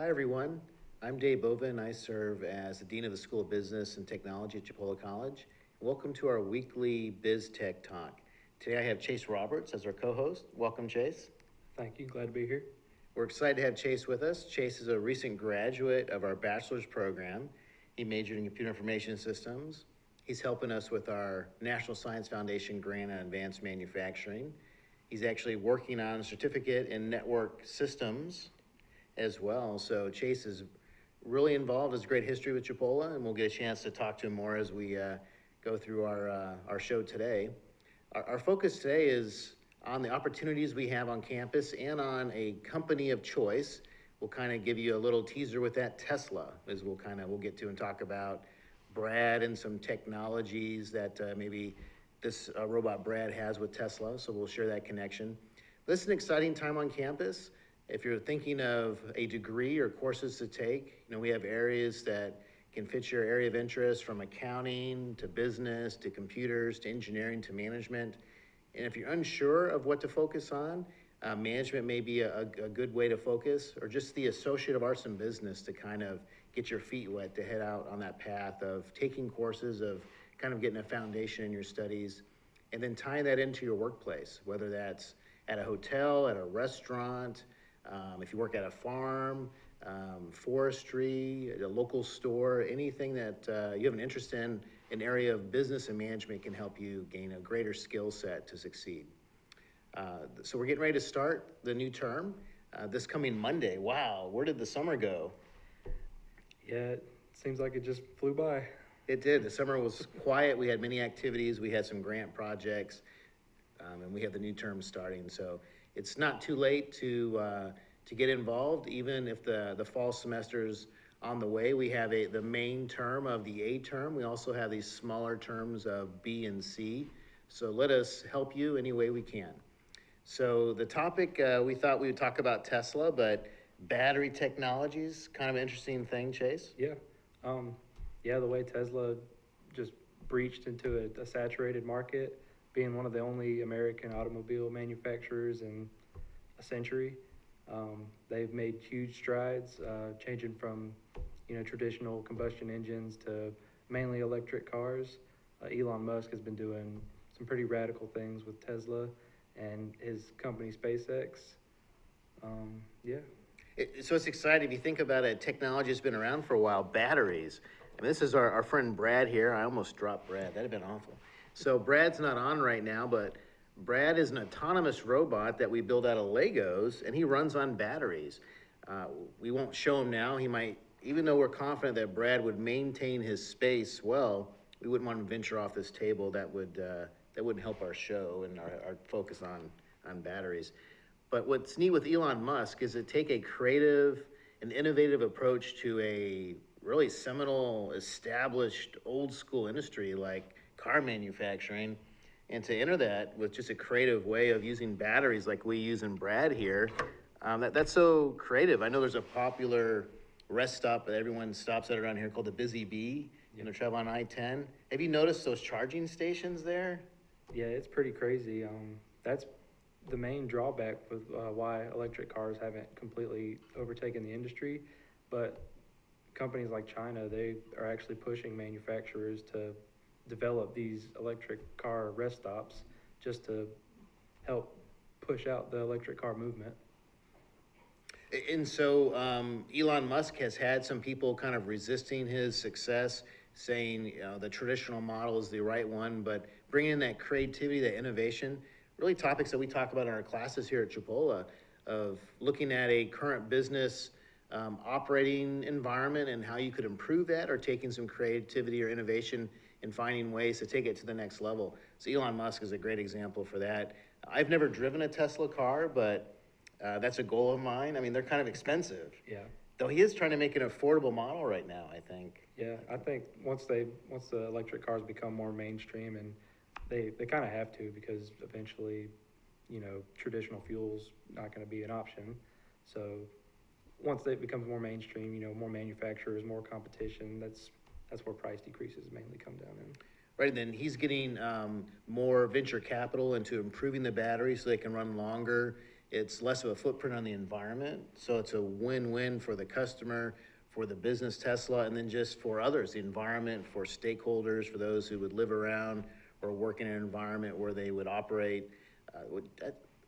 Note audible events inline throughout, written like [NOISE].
Hi, everyone. I'm Dave Bova, and I serve as the Dean of the School of Business and Technology at Chipola College. Welcome to our weekly Biz Tech Talk. Today I have Chase Roberts as our co-host. Welcome, Chase. Thank you. Glad to be here. We're excited to have Chase with us. Chase is a recent graduate of our bachelor's program. He majored in computer information systems. He's helping us with our National Science Foundation grant on advanced manufacturing. He's actually working on a certificate in network systems as well. So Chase is really involved, has great history with Chipola, and we'll get a chance to talk to him more as we uh, go through our, uh, our show today. Our, our focus today is on the opportunities we have on campus and on a company of choice. We'll kind of give you a little teaser with that Tesla, as we'll kind of, we'll get to and talk about Brad and some technologies that uh, maybe this uh, robot Brad has with Tesla, so we'll share that connection. This is an exciting time on campus. If you're thinking of a degree or courses to take, you know, we have areas that can fit your area of interest from accounting to business to computers to engineering to management. And if you're unsure of what to focus on, uh, management may be a, a good way to focus, or just the associate of arts in business to kind of get your feet wet to head out on that path of taking courses, of kind of getting a foundation in your studies, and then tying that into your workplace, whether that's at a hotel, at a restaurant, um, if you work at a farm, um, forestry, a local store, anything that uh, you have an interest in, an area of business and management can help you gain a greater skill set to succeed. Uh, so we're getting ready to start the new term uh, this coming Monday. Wow, where did the summer go? Yeah, it seems like it just flew by. It did. The summer was quiet. We had many activities. We had some grant projects, um, and we have the new term starting. So it's not too late to uh, to get involved, even if the the fall semester's on the way. We have a the main term of the A term. We also have these smaller terms of B and C. So let us help you any way we can. So the topic uh, we thought we would talk about Tesla, but battery technologies, kind of interesting thing, Chase. Yeah. Um, yeah, the way Tesla just breached into a, a, saturated market, being one of the only American automobile manufacturers in a century. Um, they've made huge strides, uh, changing from you know traditional combustion engines to mainly electric cars. Uh, Elon Musk has been doing some pretty radical things with Tesla and his company SpaceX. Um, yeah. It, so it's exciting if you think about it. Technology has been around for a while. Batteries. I mean, this is our, our friend Brad here. I almost dropped Brad. That'd have been awful. So Brad's not on right now, but Brad is an autonomous robot that we build out of Legos, and he runs on batteries. Uh, we won't show him now. He might, even though we're confident that Brad would maintain his space well, we wouldn't want to venture off this table. That would uh, that wouldn't help our show and our, our focus on on batteries. But what's neat with Elon Musk is to take a creative and innovative approach to a really seminal, established, old school industry like car manufacturing, and to enter that with just a creative way of using batteries like we use in Brad here. Um, that, that's so creative. I know there's a popular rest stop that everyone stops at around here called the Busy Bee. You know, travel on I-10. Have you noticed those charging stations there? Yeah, it's pretty crazy. Um, that's the main drawback with uh, why electric cars haven't completely overtaken the industry. But companies like China, they are actually pushing manufacturers to develop these electric car rest stops just to help push out the electric car movement. And so um, Elon Musk has had some people kind of resisting his success, saying you know, the traditional model is the right one, but bringing in that creativity, that innovation, really topics that we talk about in our classes here at Chipola of looking at a current business um, operating environment and how you could improve that or taking some creativity or innovation and finding ways to take it to the next level. So Elon Musk is a great example for that. I've never driven a Tesla car, but uh, that's a goal of mine. I mean, they're kind of expensive. Yeah. Though he is trying to make an affordable model right now, I think. Yeah, I think once they once the electric cars become more mainstream and they they kind of have to because eventually, you know, traditional fuels not going to be an option. So once it becomes more mainstream, you know, more manufacturers, more competition, that's that's where price decreases mainly come down in. Right, And then he's getting um, more venture capital into improving the battery so they can run longer It's less of a footprint on the environment, so it's a win-win for the customer, for the business Tesla, and then just for others, the environment, for stakeholders, for those who would live around or work in an environment where they would operate. Uh, would,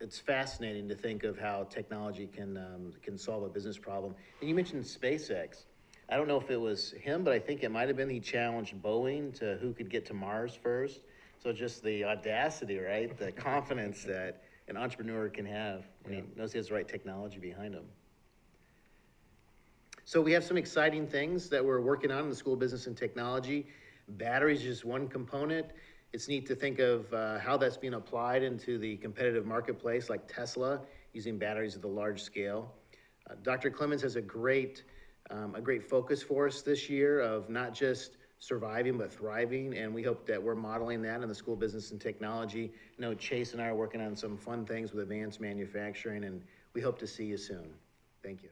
it's fascinating to think of how technology can, um, can solve a business problem. And you mentioned SpaceX. I don't know if it was him, but I think it might have been he challenged Boeing to who could get to Mars first. So just the audacity, right? The [LAUGHS] confidence that an entrepreneur can have when he knows he has the right technology behind him. So we have some exciting things that we're working on in the school business and technology. Batteries is just one component. It's neat to think of uh, how that's being applied into the competitive marketplace, like Tesla using batteries at the large scale. Uh, Dr. Clemmons has a great, um, a great focus for us this year of not just surviving but thriving, and we hope that we're modeling that in the school business and technology. I know Chase and I are working on some fun things with advanced manufacturing, and we hope to see you soon. Thank you.